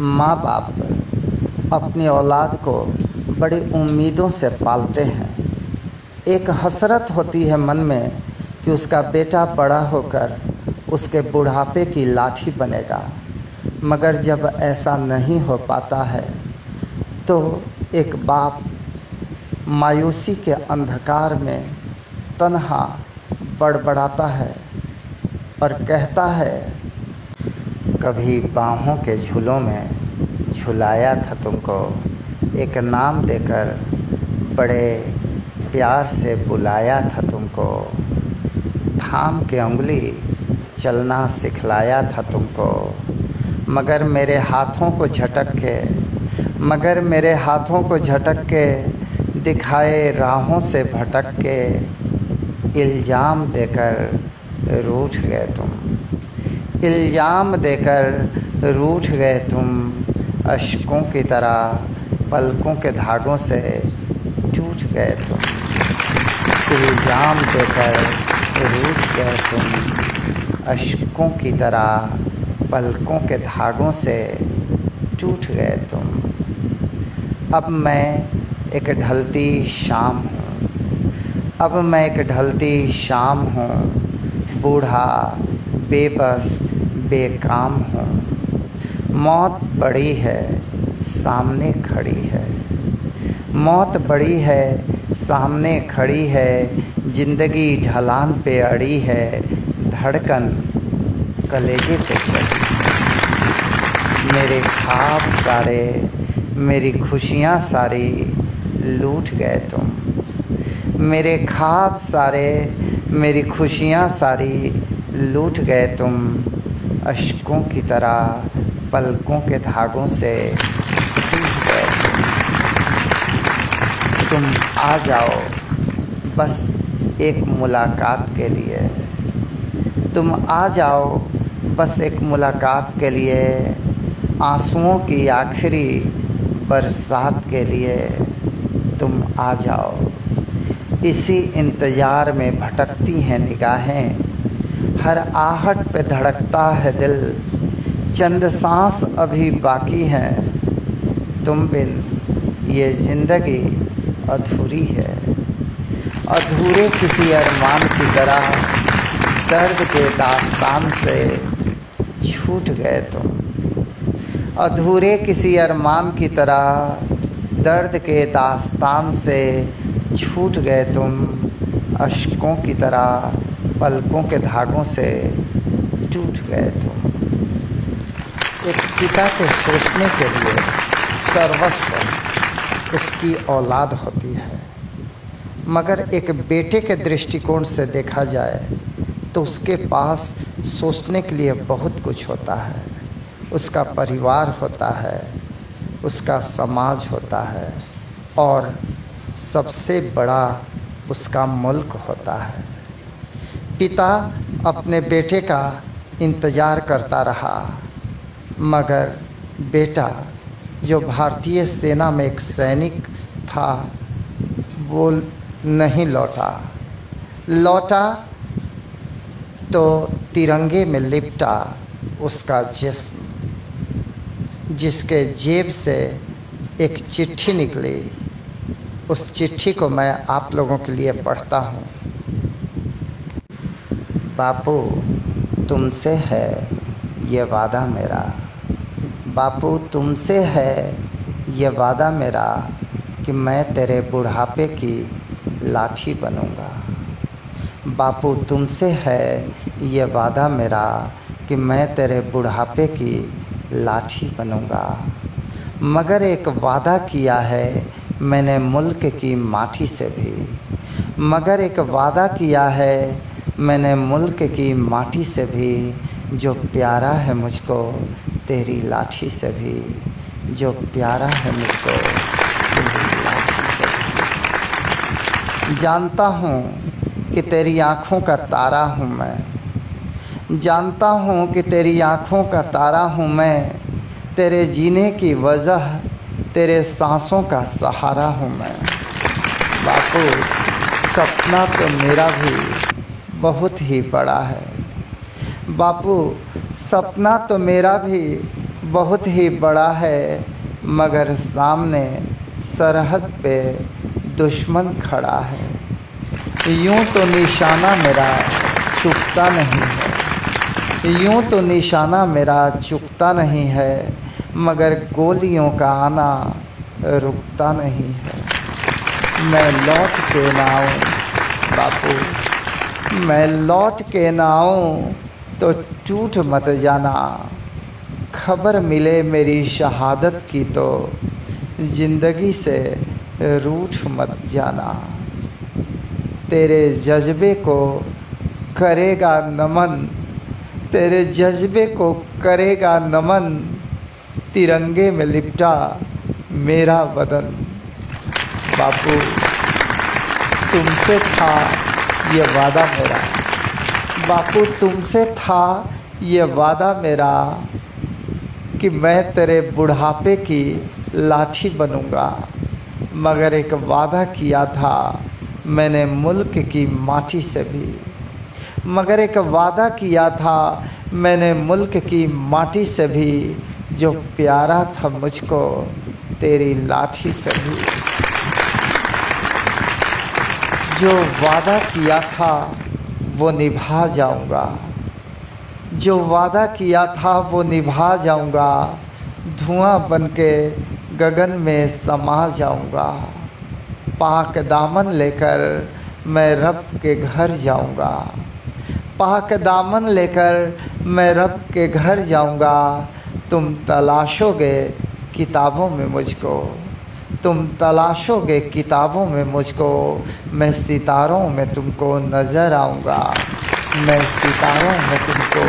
माँ बाप अपनी औलाद को बड़ी उम्मीदों से पालते हैं। एक हसरत होती है मन में कि उसका बेटा बड़ा होकर उसके बुढ़ापे की लाठी बनेगा। मगर जब ऐसा नहीं हो पाता है तो एक बाप मायूसी के अंधकार में तन्हा बड़बड़ाता है और कहता है कभी बाहों के झूलों में झुलाया था तुमको। एक नाम देकर बड़े प्यार से बुलाया था तुमको। थाम के उंगली चलना सिखलाया था तुमको। मगर मेरे हाथों को झटक के मगर मेरे हाथों को झटक के दिखाए राहों से भटक के इल्ज़ाम देकर रूठ गए तुम। इल्ज़ाम देकर रूठ गए तुम अशकों की तरह, पलकों के धागों से टूट गए तुम। इल्ज़ाम देकर रूठ गए तुम अशकों की तरह, पलकों के धागों से टूट गए तुम। अब मैं एक ढलती शाम हूँ। अब मैं एक ढलती शाम हूँ। बूढ़ा बेबस, बेकाम हूँ। मौत बड़ी है, सामने खड़ी है। मौत बड़ी है, सामने खड़ी है। ज़िंदगी ढलान पे अड़ी है, धड़कन कलेजे पे चढ़ी। मेरे ख्वाब सारे, मेरी खुशियाँ सारी लूट गए तुम। मेरे ख्वाब सारे, मेरी खुशियाँ सारी लूट गए तुम अशकों की तरह, पलकों के धागों से टूट गए। तुम आ जाओ, बस एक मुलाकात के लिए। तुम आ जाओ, बस एक मुलाकात के लिए। आंसुओं की आखिरी बरसात के लिए तुम आ जाओ। इसी इंतज़ार में भटकती हैं निगाहें। हर आहट पे धड़कता है दिल। चंद सांस अभी बाकी हैं। तुम बिन ये ज़िंदगी अधूरी है। अधूरे किसी अरमान की तरह दर्द के दास्तान से छूट गए तुम। अधूरे किसी अरमान की तरह दर्द के दास्तान से छूट गए तुम। अशकों की तरह पलकों के धागों से टूट गए तुम। एक पिता के सोचने के लिए सर्वस्व उसकी औलाद होती है। मगर एक बेटे के दृष्टिकोण से देखा जाए तो उसके पास सोचने के लिए बहुत कुछ होता है। उसका परिवार होता है, उसका समाज होता है, और सबसे बड़ा उसका मुल्क होता है। पिता अपने बेटे का इंतज़ार करता रहा, मगर बेटा, जो भारतीय सेना में एक सैनिक था, वो नहीं लौटा। लौटा तो तिरंगे में लिपटा उसका जिस्म, जिसके जेब से एक चिट्ठी निकली। उस चिट्ठी को मैं आप लोगों के लिए पढ़ता हूँ। बापू तुमसे है ये वादा मेरा। बापू तुमसे है ये वादा मेरा कि मैं तेरे बुढ़ापे की लाठी बनूँगा। बापू तुमसे है ये वादा मेरा कि मैं तेरे बुढ़ापे की लाठी बनूँगा। मगर एक वादा किया है मैंने मुल्क की माटी से भी। मगर एक वादा किया है मैंने मुल्क की माटी से भी, जो प्यारा है मुझको, तेरी लाठी से भी, जो प्यारा है मुझको, तेरी लाठी से भी। जानता हूँ कि तेरी आँखों का तारा हूँ मैं। जानता हूँ कि तेरी आँखों का तारा हूँ मैं। तेरे जीने की वजह, तेरे सांसों का सहारा हूँ मैं। बापू, सपना तो मेरा भी। बहुत ही बड़ा है। बापू, सपना तो मेरा भी बहुत ही बड़ा है, मगर सामने सरहद पे दुश्मन खड़ा है। यूँ तो निशाना मेरा चुकता नहीं है। यूँ तो निशाना मेरा चुकता नहीं है, मगर गोलियों का आना रुकता नहीं है। मैं लौट के ना आऊँ, बापू। मैं लौट के ना आऊँ तो टूट मत जाना। खबर मिले मेरी शहादत की तो ज़िंदगी से रूठ मत जाना। तेरे जज्बे को करेगा नमन, तेरे जज्बे को करेगा नमन, तिरंगे में लिपटा मेरा बदन बापू, तुमसे था ये वादा मेरा। बापू, तुमसे था ये वादा मेरा कि मैं तेरे बुढ़ापे की लाठी बनूँगा। मगर एक वादा किया था मैंने मुल्क की माटी से भी। मगर एक वादा किया था मैंने मुल्क की माटी से भी, जो प्यारा था मुझको तेरी लाठी से भी। जो वादा किया था, वो निभा जाऊँगा। जो वादा किया था, वो निभा जाऊँगा। धुआँ बन के गगन में समा जाऊँगा। पाक दामन लेकर मैं रब के घर जाऊँगा। पाक दामन लेकर मैं रब के घर जाऊँगा। तुम तलाशोगे किताबों में मुझको। तुम तलाशोगे किताबों में मुझको, मैं सितारों में तुमको नज़र आऊँगा। मैं सितारों में तुमको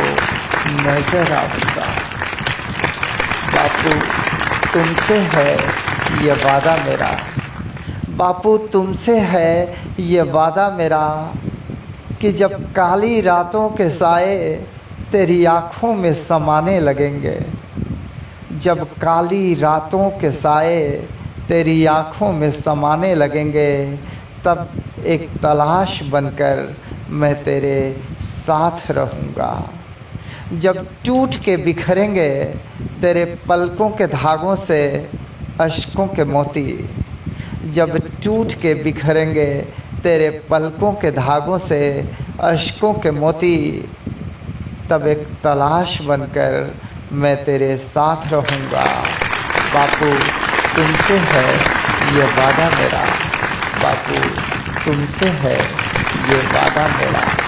नज़र आऊँगा। बापू तुमसे है ये वादा मेरा। बापू तुमसे है ये वादा मेरा कि जब काली रातों के साए तेरी आँखों में समाने लगेंगे। जब काली रातों के साए तेरी आँखों में समाने लगेंगे, तब एक तलाश बनकर मैं तेरे साथ रहूँगा। जब टूट के बिखरेंगे तेरे पलकों के धागों से अशकों के मोती, जब टूट के बिखरेंगे तेरे पलकों के धागों से अशकों के मोती, तब एक तलाश बनकर मैं तेरे साथ रहूँगा। बापू तुमसे है ये वादा मेरा बापू। तुमसे है ये वादा मेरा।